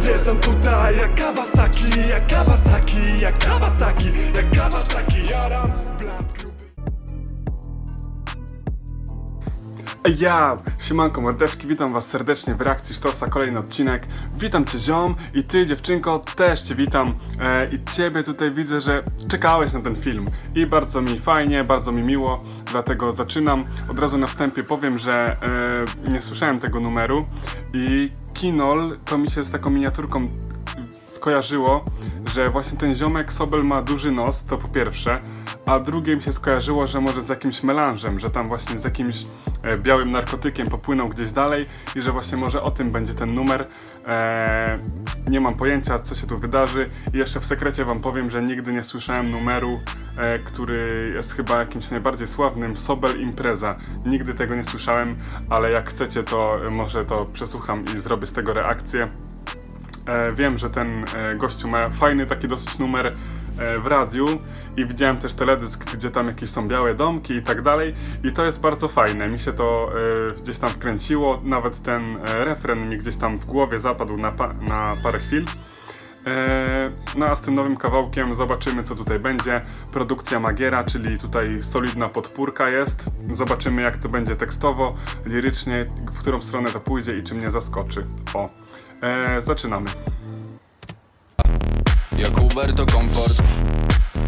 Wjeżdżam tutaj jak Kawasaki, jak Kawasaki, jak Kawasaki, jak Kawasaki Jaram blat gruby Ja, siemanko mordeczki, witam was serdecznie w reakcji Sztosa, kolejny odcinek. Witam cię ziom i ty dziewczynko, też cię witam. E, I ciebie tutaj widzę, że czekałeś na ten film. I bardzo mi fajnie, bardzo mi miło, dlatego zaczynam. Od razu na wstępie powiem, że e, nie słyszałem tego numeru i Kinol to mi się z taką miniaturką skojarzyło, że właśnie ten ziomek Sobel ma duży nos, to po pierwsze, a drugie mi się skojarzyło, że może z jakimś melanżem, że tam właśnie z jakimś e, białym narkotykiem popłynął gdzieś dalej i że właśnie może o tym będzie ten numer. E, nie mam pojęcia, co się tu wydarzy i jeszcze w sekrecie wam powiem, że nigdy nie słyszałem numeru, e, który jest chyba jakimś najbardziej sławnym, Sobel Impreza. Nigdy tego nie słyszałem, ale jak chcecie, to może to przesłucham i zrobię z tego reakcję. E, wiem, że ten e, gościu ma fajny taki dosyć numer w radiu i widziałem też teledysk, gdzie tam jakieś są białe domki i tak dalej i to jest bardzo fajne, mi się to e, gdzieś tam wkręciło, nawet ten e, refren mi gdzieś tam w głowie zapadł na, pa na parę chwil. E, No a z tym nowym kawałkiem zobaczymy co tutaj będzie. Produkcja Magiera, czyli tutaj solidna podpórka jest. Zobaczymy jak to będzie tekstowo, lirycznie, w którą stronę to pójdzie i czy mnie zaskoczy. O, e, zaczynamy. Jak Uber to komfort.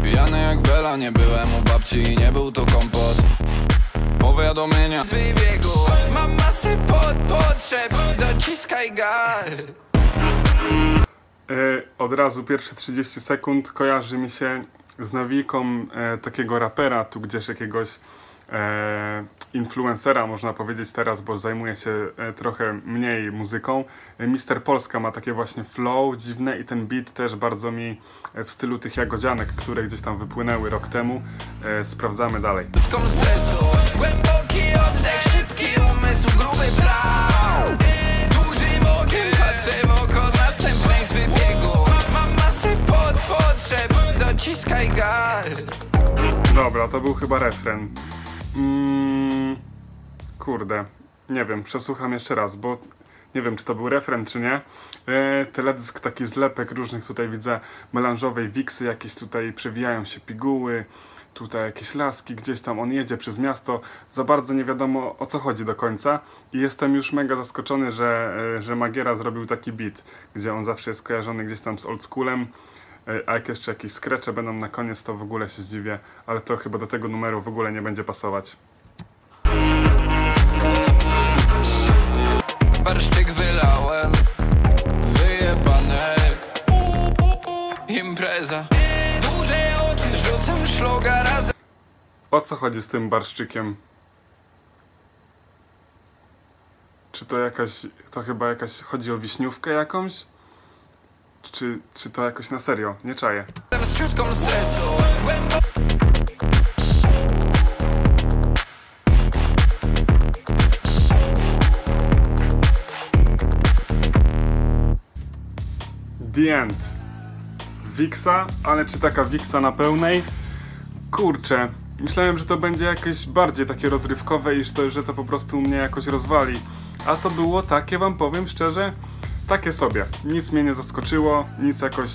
Pijany jak Bela, nie byłem u babci i nie był to kompot. Powiadomienia. W wybiegu. Mam masę pod potrzeb. Dociskaj gaz. E, od razu pierwsze 30 sekund kojarzy mi się z nawiką e, takiego rapera, tu gdzieś jakiegoś influencera, można powiedzieć teraz, bo zajmuje się e, trochę mniej muzyką. E, Mister Polska ma takie właśnie flow dziwne i ten beat też bardzo mi e, w stylu tych jagodzianek, które gdzieś tam wypłynęły rok temu. E, sprawdzamy dalej. Krótką stresu Głęboki oddech, szybki umysł, gruby plan Dużym okiem patrzę w oko następnej z wybiegu Mam masę pod potrzeb Dociskaj gaz Dobra, to był chyba refren. Mm, kurde, nie wiem, przesłucham jeszcze raz, bo nie wiem, czy to był refren, czy nie. E, teledysk taki zlepek różnych tutaj widzę melanżowej wiksy, jakieś tutaj przewijają się piguły, tutaj jakieś laski, gdzieś tam on jedzie przez miasto. Za bardzo nie wiadomo o co chodzi do końca i jestem już mega zaskoczony, że, e, że Magiera zrobił taki beat, gdzie on zawsze jest kojarzony gdzieś tam z oldschoolem. A jak jeszcze jakieś skrecze będą na koniec, to w ogóle się zdziwię, ale to chyba do tego numeru w ogóle nie będzie pasować. Barszczyk wylałem Wyjebane Impreza Duże oczy Rzucam szluga razem O co chodzi z tym barszczykiem? Czy to jakaś, to chyba jakaś, chodzi o wiśniówkę jakąś? Czy, czy to jakoś na serio? Nie czaję. The End. Wiksa, ale czy taka Wiksa na pełnej? Kurczę, myślałem, że to będzie jakieś bardziej takie rozrywkowe i że to, że to po prostu mnie jakoś rozwali. A to było takie, wam powiem szczerze, takie sobie. Nic mnie nie zaskoczyło, nic jakoś...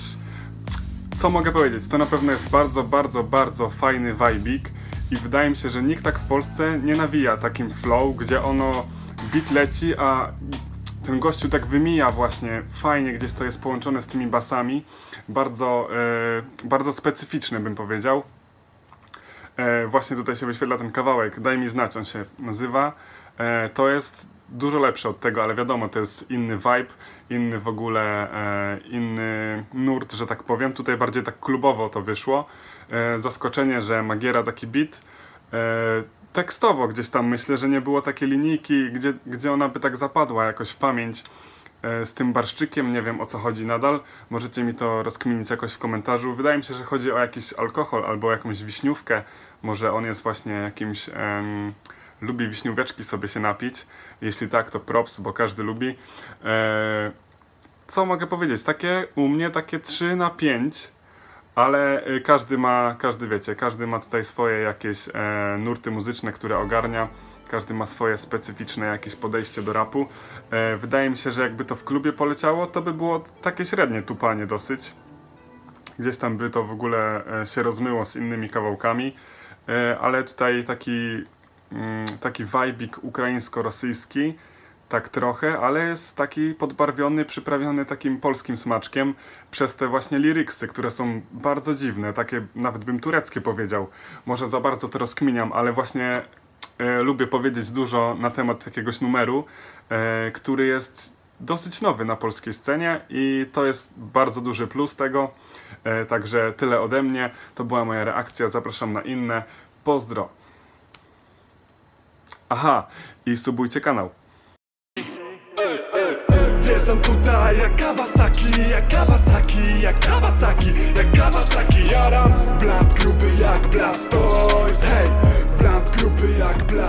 Co mogę powiedzieć? To na pewno jest bardzo, bardzo, bardzo fajny vibik i wydaje mi się, że nikt tak w Polsce nie nawija takim flow, gdzie ono beat leci, a ten gościu tak wymija właśnie fajnie, gdzieś to jest połączone z tymi basami. Bardzo, e, bardzo specyficzny bym powiedział. E, właśnie tutaj się wyświetla ten kawałek, daj mi znać, on się nazywa. E, to jest dużo lepsze od tego, ale wiadomo, to jest inny vibe, inny w ogóle, e, inny nurt, że tak powiem. Tutaj bardziej tak klubowo to wyszło. E, zaskoczenie, że Magiera taki beat. E, tekstowo gdzieś tam myślę, że nie było takiej linijki, gdzie, gdzie ona by tak zapadła jakoś w pamięć e, z tym barszczykiem, nie wiem o co chodzi nadal. Możecie mi to rozkminić jakoś w komentarzu. Wydaje mi się, że chodzi o jakiś alkohol albo jakąś wiśniówkę. Może on jest właśnie jakimś. Lubi wiśnióweczki sobie się napić. Jeśli tak, to props, bo każdy lubi. E, co mogę powiedzieć? Takie u mnie takie 3 na 5. Ale y, każdy ma, każdy wiecie, każdy ma tutaj swoje jakieś e, nurty muzyczne, które ogarnia. każdy ma swoje specyficzne jakieś podejście do rapu. E, wydaje mi się, że jakby to w klubie poleciało, to by było takie średnie tupanie dosyć. Gdzieś tam by to w ogóle e, się rozmyło z innymi kawałkami, e, ale tutaj taki, taki wajbik ukraińsko-rosyjski, tak trochę, ale jest taki podbarwiony, przyprawiony takim polskim smaczkiem przez te właśnie liryksy, które są bardzo dziwne, takie nawet bym tureckie powiedział. Może za bardzo to rozkminiam, ale właśnie e, lubię powiedzieć dużo na temat jakiegoś numeru, e, który jest dosyć nowy na polskiej scenie i to jest bardzo duży plus tego. E, także tyle ode mnie. To była moja reakcja. Zapraszam na inne. Pozdro. Aha, i subujcie kanał. Wjeżdżam tutaj jak Kawasaki, jak Kawasaki, jak Kawasaki, jak Kawasaki. Jaram blat gruby jak blastoise, hej Blat gruby jak blast